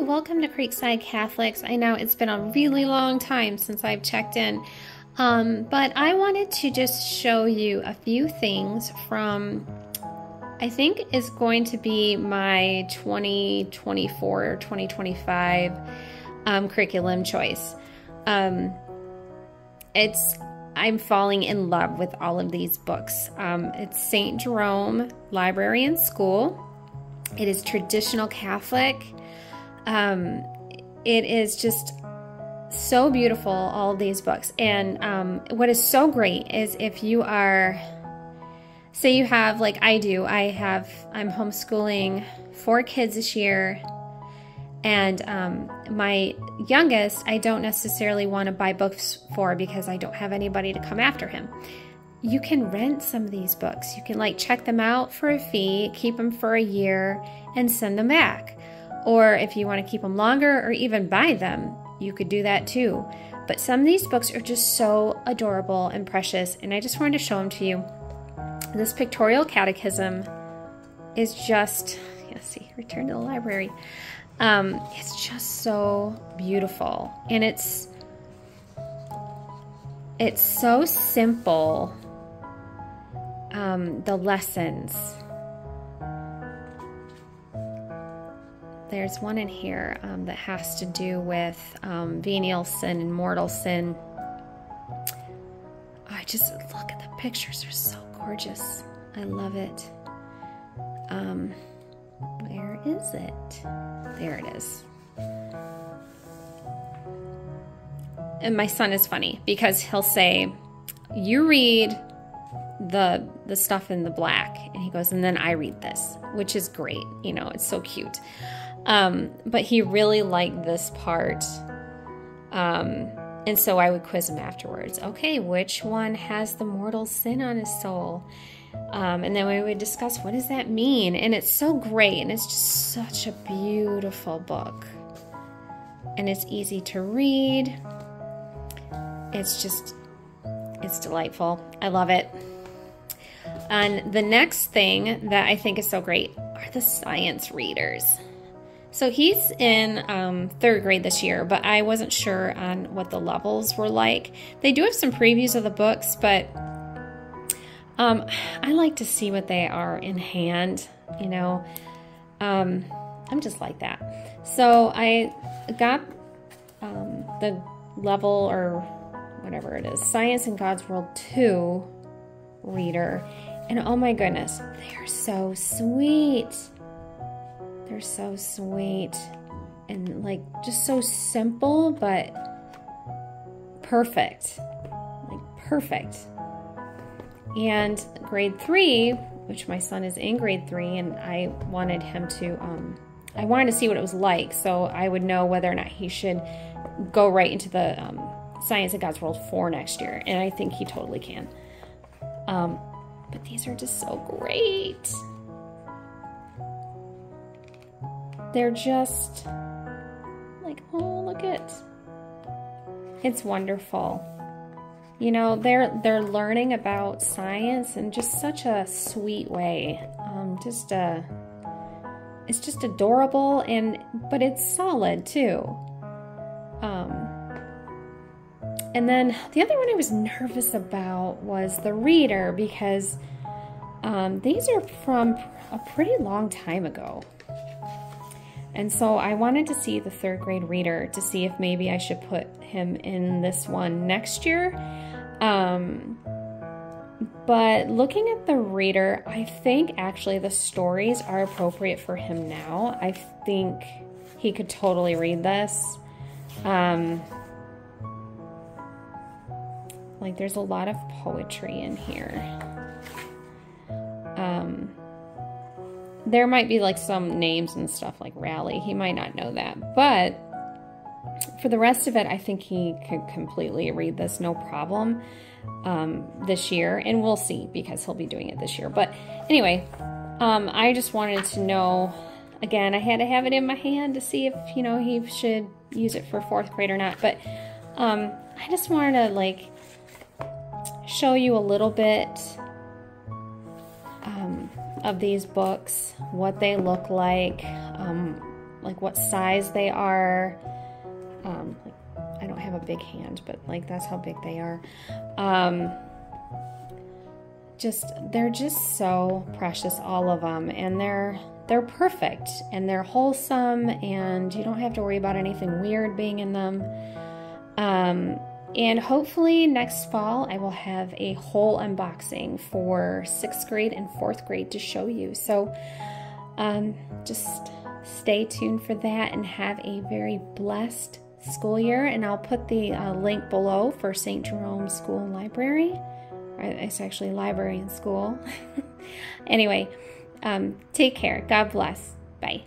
Welcome to Creekside Catholics. I know it's been a really long time since I've checked in, um, but I wanted to just show you a few things from, I think is going to be my 2024 or 2025 um, curriculum choice. Um, it's I'm falling in love with all of these books. Um, it's St. Jerome Library and School. It is traditional Catholic. Um, it is just so beautiful, all these books. And um, what is so great is if you are, say, you have, like I do, I have, I'm homeschooling four kids this year. And um, my youngest, I don't necessarily want to buy books for because I don't have anybody to come after him. You can rent some of these books. You can like check them out for a fee, keep them for a year, and send them back. Or if you want to keep them longer or even buy them, you could do that too. But some of these books are just so adorable and precious, and I just wanted to show them to you. This pictorial catechism is just, yeah, see, return to the library. Um, it's just so beautiful, and it's it's so simple. Um, the lessons There's one in here um, that has to do with um, venial sin and mortal sin. I just look at the pictures, they're so gorgeous. I love it. Um, where is it? There it is. And my son is funny because he'll say, You read the the stuff in the black and he goes and then I read this which is great you know it's so cute um, but he really liked this part. Um, and so I would quiz him afterwards. Okay, which one has the mortal sin on his soul? Um, and then we would discuss what does that mean? And it's so great, and it's just such a beautiful book. And it's easy to read. It's just, it's delightful. I love it. And the next thing that I think is so great are the science readers. So he's in um, third grade this year, but I wasn't sure on what the levels were like. They do have some previews of the books, but um, I like to see what they are in hand. You know, um, I'm just like that. So I got um, the level or whatever it is, Science in God's World 2 reader. And oh my goodness, they are so sweet. They're so sweet and like just so simple, but perfect. Like perfect. And grade three, which my son is in grade three, and I wanted him to, um, I wanted to see what it was like so I would know whether or not he should go right into the um, Science of God's World 4 next year. And I think he totally can. Um, but these are just so great. They're just like, oh, look it. It's wonderful. You know, they're they're learning about science in just such a sweet way. Um, just a, it's just adorable and but it's solid too. Um, and then the other one I was nervous about was the reader because um, these are from a pretty long time ago. And so I wanted to see the third grade reader to see if maybe I should put him in this one next year. Um, but looking at the reader, I think actually the stories are appropriate for him now. I think he could totally read this. Um, like there's a lot of poetry in here. Um, there might be like some names and stuff like rally. He might not know that. But for the rest of it, I think he could completely read this no problem um, this year. And we'll see because he'll be doing it this year. But anyway, um, I just wanted to know again, I had to have it in my hand to see if, you know, he should use it for fourth grade or not. But um, I just wanted to like show you a little bit of these books, what they look like, um, like what size they are. Um, I don't have a big hand, but like that's how big they are. Um, just they're just so precious, all of them, and they're they're perfect and they're wholesome, and you don't have to worry about anything weird being in them. Um, and hopefully next fall I will have a whole unboxing for sixth grade and fourth grade to show you. So um, just stay tuned for that and have a very blessed school year. And I'll put the uh, link below for St. Jerome School and Library. It's actually library and school. anyway, um, take care. God bless. Bye.